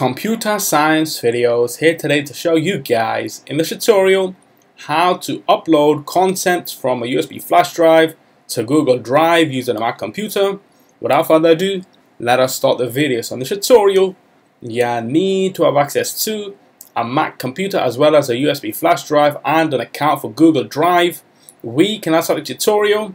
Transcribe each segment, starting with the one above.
computer science videos here today to show you guys in the tutorial how to upload content from a USB flash drive to Google Drive using a Mac computer. Without further ado, let us start the video. So in the tutorial, you need to have access to a Mac computer as well as a USB flash drive and an account for Google Drive. We can now start the tutorial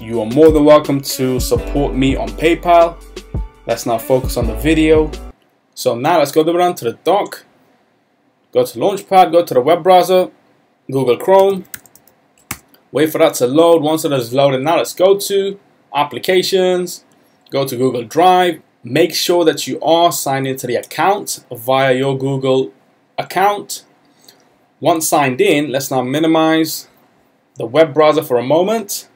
you are more than welcome to support me on PayPal. Let's now focus on the video. So now let's go down to the dock. Go to Launchpad, go to the web browser, Google Chrome. Wait for that to load. Once it is loaded, now let's go to Applications, go to Google Drive. Make sure that you are signed into the account via your Google account. Once signed in, let's now minimize the web browser for a moment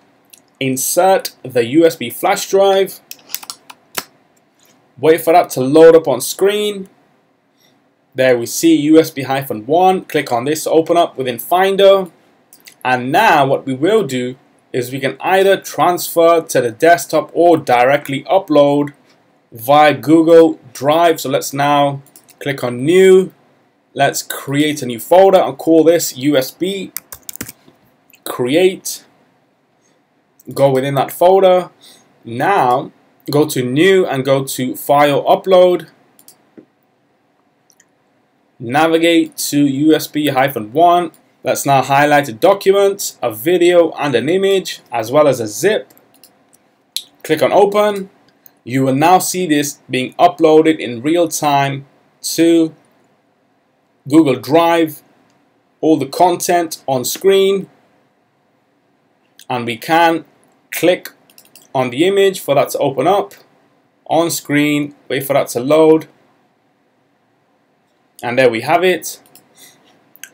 insert the USB flash drive, wait for that to load up on screen. There we see USB-1, click on this to open up within Finder. And now what we will do is we can either transfer to the desktop or directly upload via Google Drive. So let's now click on new. Let's create a new folder and call this USB create go within that folder. Now go to new and go to file upload. Navigate to USB-1. Let's now highlight a document, a video and an image as well as a zip. Click on open. You will now see this being uploaded in real time to Google Drive. All the content on screen and we can click on the image for that to open up. On screen wait for that to load. And there we have it.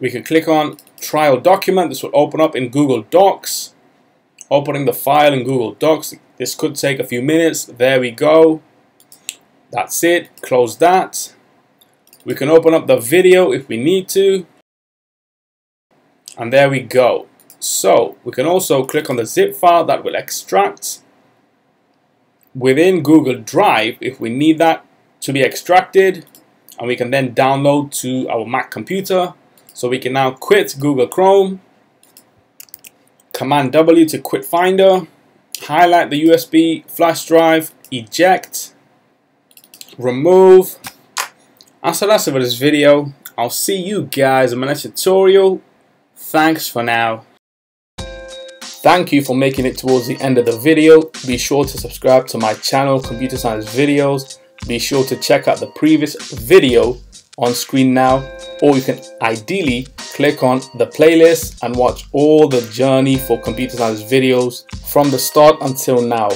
We can click on trial document. This will open up in Google Docs. Opening the file in Google Docs. This could take a few minutes. There we go. That's it. Close that. We can open up the video if we need to. And there we go so we can also click on the zip file that will extract within Google Drive if we need that to be extracted and we can then download to our Mac computer. So we can now quit Google Chrome, Command W to quit Finder, highlight the USB flash drive, eject, remove. And so that's it for this video. I'll see you guys in my next tutorial. Thanks for now. Thank you for making it towards the end of the video. Be sure to subscribe to my channel, Computer Science Videos. Be sure to check out the previous video on screen now, or you can ideally click on the playlist and watch all the journey for computer science videos from the start until now.